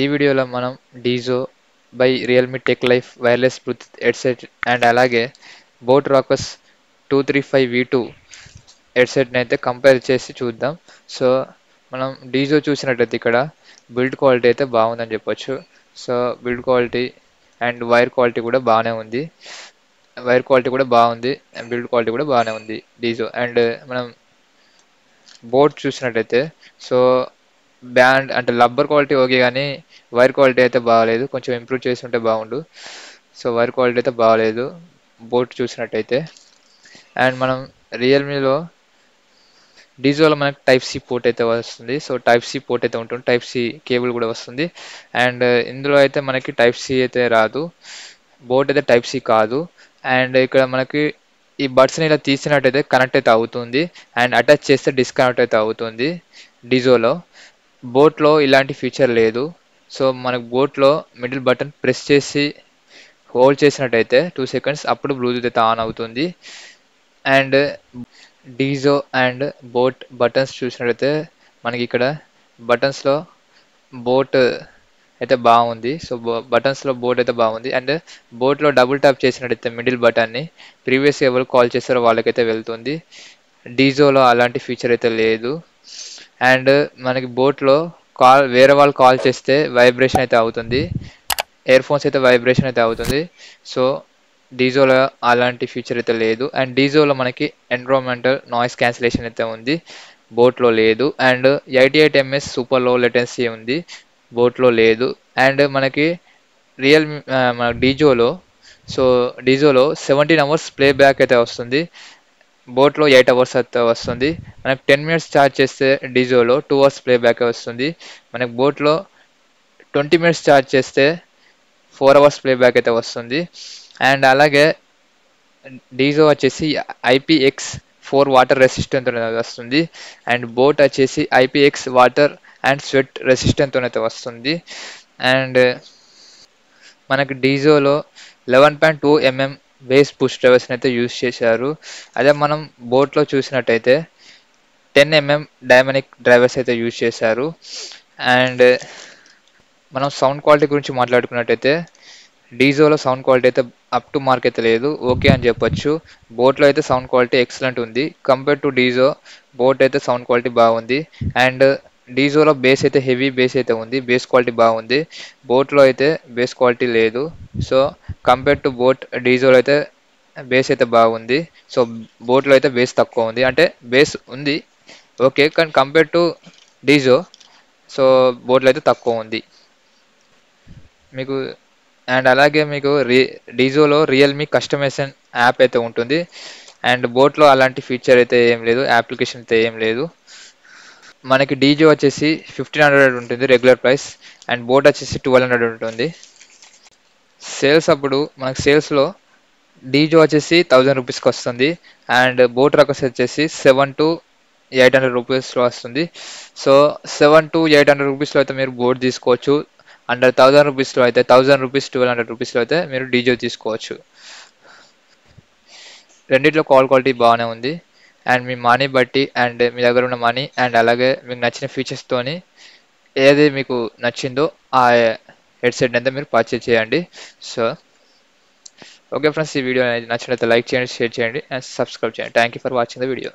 ఈ వీడియోలో మనం Dizo by Realme tech life wireless Bluetooth headset and అలాగే boAt Rockerz two three five V two హెడ్సెట్ని అయితే compare చేసి చూద్దాం. సో మనం డీజో చూసినట్టయితే ఇక్కడ బిల్డ్ క్వాలిటీ అయితే బాగుందని చెప్పొచ్చు. So build quality and wire quality కూడా బాగానే ఉంది. వైర్ క్వాలిటీ కూడా బాగుంది అండ్ బిల్డ్ క్వాలిటీ కూడా బాగానే ఉంది డీజో అండ్ మనం బోట్ చూసినట్టయితే సో బ్యాండ్ అంటే లబ్బర్ క్వాలిటీ ఓకే కానీ వైర్ క్వాలిటీ అయితే బాగాలేదు. కొంచెం ఇంప్రూవ్ చేసి ఉంటే బాగుండు. సో వైర్ క్వాలిటీ అయితే బాగాలేదు. బోట్ చూసినట్టయితే. అండ్ మనం రియల్మీలో డీజోలో మనకి టైప్ సి పోర్ట్ అయితే వస్తుంది. సో టైప్ సి పోర్ట్ అయితే ఉంటుంది. టైప్ సి కేబుల్ కూడా వస్తుంది. అండ్ ఇందులో అయితే మనకి టైప్ సి అయితే రాదు. బోట్ అయితే టైప్ సి కాదు. అండ్ ఇక్కడ మనకి ఈ బడ్స్ని ఇలా తీసినట్టయితే కనెక్ట్ అయితే అవుతుంది. అండ్ అటాచ్ చేస్తే డిస్కనెక్ట్ అయితే అవుతుంది డీజోలో బోట్లో ఇలాంటి ఫీచర్ లేదు. సో మనకు బోట్లో మిడిల్ బటన్ ప్రెస్ చేసి హోల్డ్ చేసినట్టయితే టూ సెకండ్స్ అప్పుడు బ్లూటూత్ అయితే ఆన్ అవుతుంది. And Dizo and boAt buttons చూసినట్టయితే మనకి ఇక్కడ బటన్స్లో బోట్ అయితే బాగుంది. సో బటన్స్లో బోట్ అయితే బాగుంది. అండ్ బోట్లో డబుల్ ట్యాప్ చేసినట్టయితే మిడిల్ బటన్ని ప్రీవియస్ ఎవరు కాల్ చేస్తారో వాళ్ళకైతే వెళ్తుంది. డీజోలో అలాంటి ఫీచర్ అయితే లేదు. అండ్ మనకి బోట్లో కాల్ వేరే వాళ్ళు కాల్ చేస్తే వైబ్రేషన్ అయితే అవుతుంది. ఇయర్ ఫోన్స్ అయితే వైబ్రేషన్ అయితే అవుతుంది. సో డీజోలో అలాంటి ఫీచర్ అయితే లేదు. అండ్ డీజోలో మనకి ఎన్విరాన్మెంటల్ నాయిస్ క్యాన్సిలేషన్ అయితే ఉంది. బోట్లో లేదు. అండ్ ఎయిటీ ఎయిట్ ఎంఎస్ సూపర్లో లెటెన్సీ ఉంది. బోట్లో లేదు. అండ్ మనకి రియల్ మన డీజోలో సో డీజోలో సెవెంటీన్ అవర్స్ ప్లే బ్యాక్ అయితే వస్తుంది. బోట్లో ఎయిట్ అవర్స్ అయితే వస్తుంది. మనకి టెన్ మినిట్స్ ఛార్జ్ చేస్తే డీజోలో టూ అవర్స్ ప్లే బ్యాక్ వస్తుంది. మనకు బోట్లో ట్వంటీ మినిట్స్ ఛార్జ్ చేస్తే ఫోర్ అవర్స్ ప్లే బ్యాక్ అయితే వస్తుంది. అండ్ అలాగే డీజో వచ్చేసి ఐపీఎక్స్ ఫోర్ వాటర్ రెసిస్టెంట్ వస్తుంది. అండ్ బోట్ వచ్చేసి IPX water and sweat resistant అయితే వస్తుంది. అండ్ మనకు డీజోలో eleven point two mm bass push డ్రైవర్స్ని అయితే యూజ్ చేశారు. అదే మనం బోట్లో చూసినట్టయితే టెన్ ఎంఎం డైమనిక్ డ్రైవర్స్ అయితే యూజ్ చేశారు. అండ్ మనం సౌండ్ క్వాలిటీ గురించి మాట్లాడుకున్నట్టయితే డీజోలో సౌండ్ క్వాలిటీ అయితే అప్ టు మార్క్ అయితే లేదు. ఓకే అని చెప్పొచ్చు. బోట్లో అయితే సౌండ్ క్వాలిటీ ఎక్సలెంట్ ఉంది. కంపేర్ టు డీజో బోట్ అయితే సౌండ్ క్వాలిటీ బాగుంది. అండ్ డీజోలో బేస్ అయితే హెవీ బేస్ అయితే ఉంది. బేస్ క్వాలిటీ బాగుంది. బోట్లో అయితే బేస్ క్వాలిటీ లేదు. సో కంపేర్ టు బోట్ డీజోలో అయితే బేస్ అయితే బాగుంది. సో బోట్లో అయితే బేస్ తక్కువ ఉంది. అంటే బేస్ ఉంది. ఓకే కానీ కంపేర్ టు డీజో సో బోట్లో అయితే తక్కువ ఉంది. మీకు అండ్ అలాగే మీకు రీ డీజోలో రియల్మీ కస్టమైజేషన్ యాప్ అయితే ఉంటుంది. అండ్ బోట్లో అలాంటి ఫీచర్ అయితే ఏం లేదు. అప్లికేషన్ అయితే ఏం లేదు. మనకి డీజో వచ్చేసి ఫిఫ్టీన్ హండ్రెడ్ ఉంటుంది రెగ్యులర్ ప్రైస్ అండ్ బోట్ వచ్చేసి ట్వెల్వ్ హండ్రెడ్ ఉంటుంది. సేల్స్ అప్పుడు మనకు సేల్స్లో డీజో వచ్చేసి థౌజండ్ రూపీస్కి వస్తుంది. అండ్ బోట్ రకస్ వచ్చేసి సెవెన్ టు ఎయిట్ హండ్రెడ్ రూపీస్లో వస్తుంది. So seven to eight hundred రూపీస్లో అయితే మీరు బోట్ తీసుకోవచ్చు. అండ్ థౌజండ్ రూపీస్లో అయితే థౌజండ్ రూపీస్ ట్వెల్వ్ హండ్రెడ్ రూపీస్లో అయితే మీరు డీజో తీసుకోవచ్చు. రెండిట్లో కాల్ క్వాలిటీ బాగానే ఉంది. అండ్ మీ మనీ బట్టి అండ్ మీ దగ్గర ఉన్న మనీ అండ్ అలాగే మీకు నచ్చిన ఫీచర్స్తోని ఏది మీకు నచ్చిందో ఆ హెడ్సెట్ అయితే మీరు పర్చేజ్ చేయండి. సో ఓకే ఫ్రెండ్స్ ఈ వీడియో నచ్చినట్లయితే లైక్ చేయండి షేర్ చేయండి అండ్ సబ్స్క్రైబ్ చేయండి. Thank you for watching the video